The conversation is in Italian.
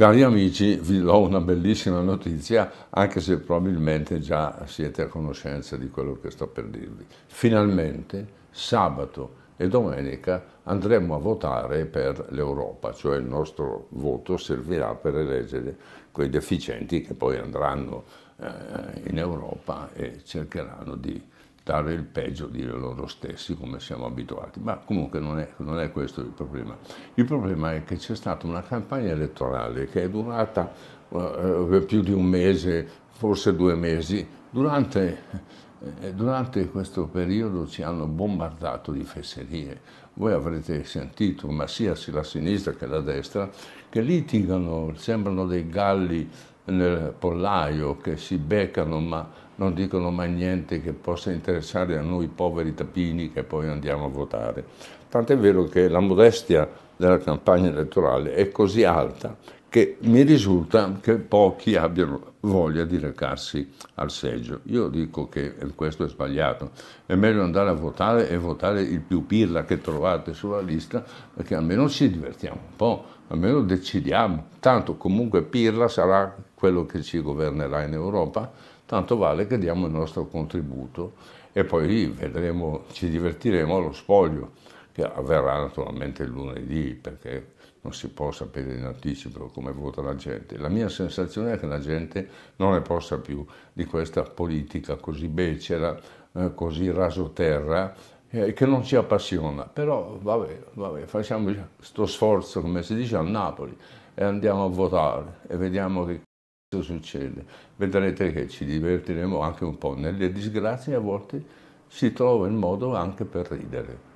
Cari amici, vi do una bellissima notizia, anche se probabilmente già siete a conoscenza di quello che sto per dirvi. Finalmente, sabato e domenica andremo a votare per l'Europa, cioè il nostro voto servirà per eleggere quei deficienti che poi andranno eh, in Europa e cercheranno di dare il peggio di loro stessi come siamo abituati, ma comunque non è, non è questo il problema. Il problema è che c'è stata una campagna elettorale che è durata uh, più di un mese, forse due mesi. Durante, eh, durante questo periodo ci hanno bombardato di fesserie. Voi avrete sentito, ma sia la sinistra che la destra, che litigano, sembrano dei galli nel pollaio che si beccano ma non dicono mai niente che possa interessare a noi poveri tapini che poi andiamo a votare. Tant'è vero che la modestia della campagna elettorale è così alta che mi risulta che pochi abbiano voglia di recarsi al seggio. Io dico che questo è sbagliato, è meglio andare a votare e votare il più pirla che trovate sulla lista perché almeno ci divertiamo un po', almeno decidiamo, tanto comunque pirla sarà quello che ci governerà in Europa, tanto vale che diamo il nostro contributo e poi vedremo, ci divertiremo allo spoglio, che avverrà naturalmente lunedì, perché non si può sapere in anticipo come vota la gente. La mia sensazione è che la gente non ne possa più di questa politica così becera, eh, così rasoterra, eh, che non ci appassiona. Però vabbè, vabbè, facciamo questo sforzo, come si dice a Napoli, e andiamo a votare e vediamo che cosa succede. Vedrete che ci divertiremo anche un po'. Nelle disgrazie a volte si trova il modo anche per ridere.